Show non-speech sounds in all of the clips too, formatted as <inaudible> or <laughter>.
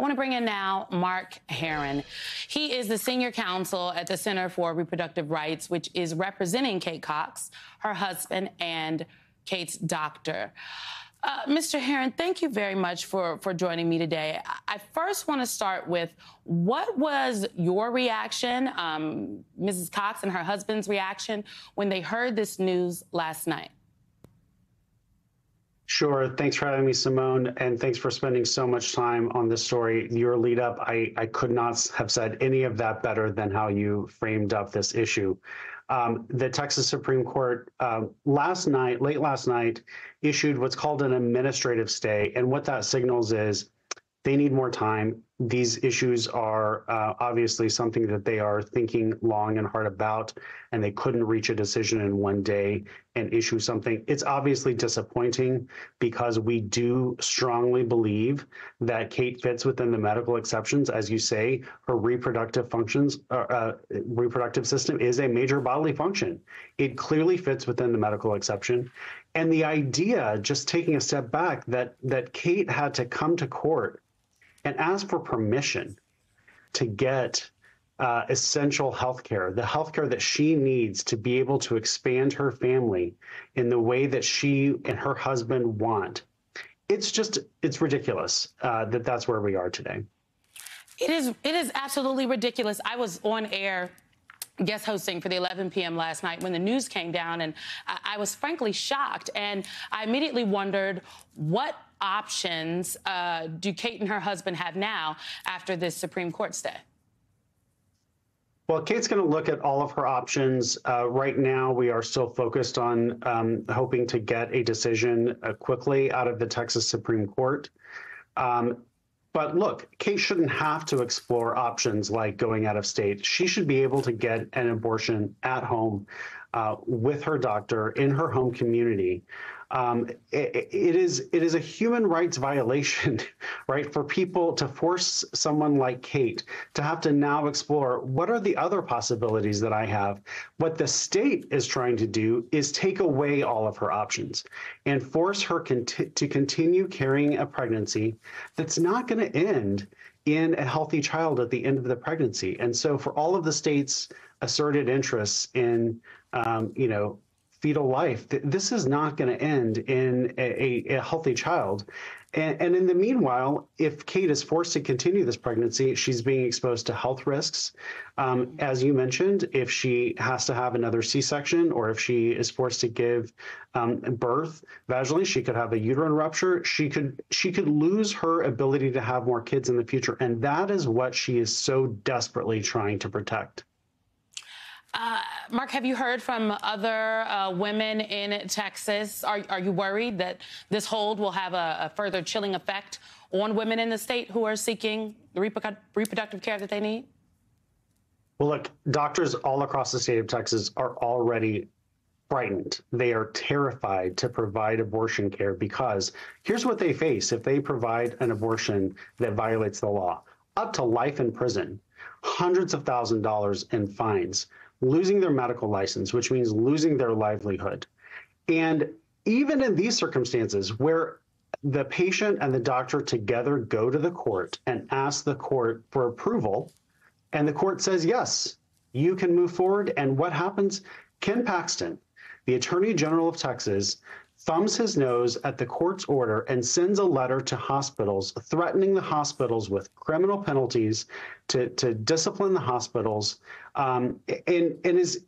I want to bring in now Marc Hearron. He is the senior counsel at the Center for Reproductive Rights, which is representing Kate Cox, her husband, and Kate's doctor. Uh, Mr. Hearron, thank you very much for, for joining me today. I first want to start with what was your reaction, um, Mrs. Cox and her husband's reaction, when they heard this news last night? Sure. Thanks for having me, Symone, and thanks for spending so much time on this story. Your lead up, I, I could not have said any of that better than how you framed up this issue. Um, the Texas Supreme Court uh, last night, late last night, issued what's called an administrative stay. And what that signals is they need more time. These issues are uh, obviously something that they are thinking long and hard about, and they couldn't reach a decision in one day and issue something. It's obviously disappointing because we do strongly believe that Kate fits within the medical exceptions. As you say, her reproductive functions, uh, uh, reproductive system is a major bodily function. It clearly fits within the medical exception. And the idea, just taking a step back, that that Kate had to come to court and ask for permission to get uh, essential health care, the health care that she needs to be able to expand her family in the way that she and her husband want. It's just, it's ridiculous uh, that that's where we are today. It is, it is absolutely ridiculous. I was on air guest hosting for the 11 p.m. last night when the news came down, and I, I was frankly shocked. And I immediately wondered what options uh, do Kate and her husband have now after this Supreme Court stay? Well, Kate's going to look at all of her options. Uh, right now, we are still focused on um, hoping to get a decision uh, quickly out of the Texas Supreme Court. Um, but look, Kate shouldn't have to explore options like going out of state. She should be able to get an abortion at home uh, with her doctor in her home community um, it, it is it is a human rights violation, <laughs> right, for people to force someone like Kate to have to now explore what are the other possibilities that I have. What the state is trying to do is take away all of her options and force her conti- to continue carrying a pregnancy that's not going to end in a healthy child at the end of the pregnancy. And so, for all of the state's asserted interests in, um, you know, fetal life. This is not going to end in a, a, healthy child. And, and, in the meanwhile, if Kate is forced to continue this pregnancy, she's being exposed to health risks. Um, as you mentioned, if she has to have another C-section or if she is forced to give um, birth vaginally, she could have a uterine rupture. She could she could lose her ability to have more kids in the future, and that is what she is so desperately trying to protect. Uh, Marc, have you heard from other uh, women in Texas? Are, are you worried that this hold will have a, a, further chilling effect on women in the state who are seeking the reprodu reproductive care that they need? Well, look, doctors all across the state of Texas are already frightened. They are terrified to provide abortion care because here's what they face if they provide an abortion that violates the law up to life in prison, hundreds of thousands of dollars in fines losing their medical license, which means losing their livelihood. And even in these circumstances where the patient and the doctor together go to the court and ask the court for approval, and the court says, yes, you can move forward. And what happens? Ken Paxton, the Attorney General of Texas, thumbs his nose at the court's order and sends a letter to hospitals threatening the hospitals with criminal penalties to, to discipline the hospitals um, and, and is,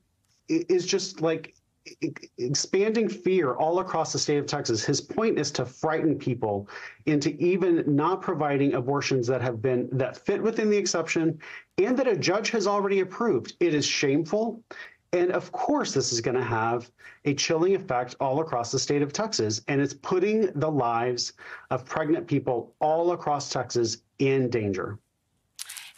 is just like expanding fear all across the state of Texas. His point is to frighten people into even not providing abortions that have been that fit within the exception and that a judge has already approved. It is shameful. And of course, this is going to have a chilling effect all across the state of Texas. And it's putting the lives of pregnant people all across Texas in danger.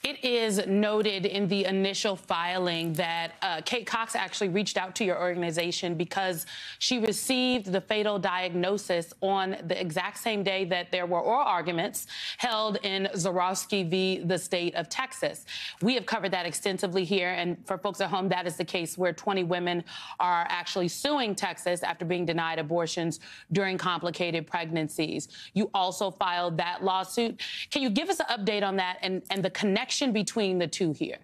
It is noted in the initial filing that uh, Kate Cox actually reached out to your organization because she received the fatal diagnosis on the exact same day that there were oral arguments held in Zurawski v. the state of Texas. We have covered that extensively here, and for folks at home, that is the case where 20 women are actually suing Texas after being denied abortions during complicated pregnancies. You also filed that lawsuit. Can you give us an update on that and, and the connection? Connection between the two here?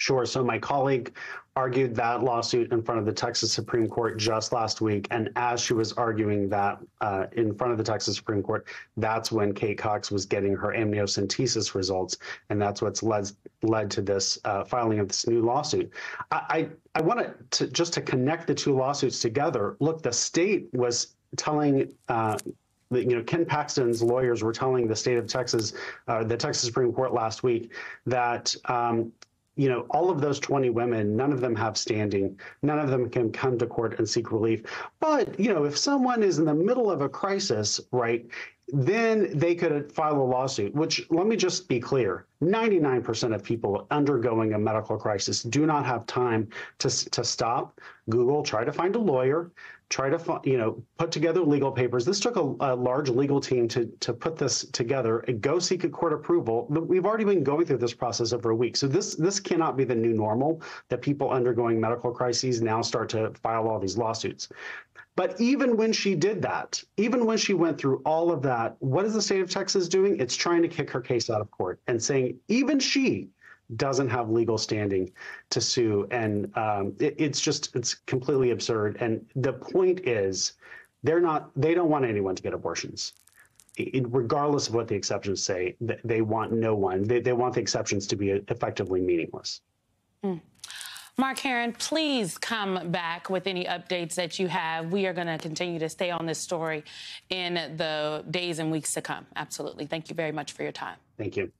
Sure. So my colleague argued that lawsuit in front of the Texas Supreme Court just last week. And as she was arguing that uh, in front of the Texas Supreme Court, that's when Kate Cox was getting her amniocentesis results. And that's what's led, led to this uh, filing of this new lawsuit. I, I, I want to just to connect the two lawsuits together. Look, the state was telling uh, you know, Ken Paxton's lawyers were telling the state of Texas, uh, the Texas Supreme Court last week, that um, you know, all of those 20 women, none of them have standing. None of them can come to court and seek relief. But, you know, if someone is in the middle of a crisis, right, then they could file a lawsuit, which let me just be clear 99% of people undergoing a medical crisis do not have time to, to stop, Google, try to find a lawyer, try to you know put together legal papers. This took a, a, large legal team to to put this together and go seek a court approval. We've already been going through this process over a week, so this this cannot be the new normal that people undergoing medical crises now start to file all these lawsuits. But even when she did that, even when she went through all of that, what is the state of Texas doing? It's trying to kick her case out of court and saying even she doesn't have legal standing to sue. And um, it, it's just, it's completely absurd. And the point is, they're not, they don't want anyone to get abortions. It, regardless of what the exceptions say, they want no one. They, they want the exceptions to be effectively meaningless. Mm. Marc Hearron, please come back with any updates that you have. We are going to continue to stay on this story in the days and weeks to come. Absolutely. Thank you very much for your time. Thank you.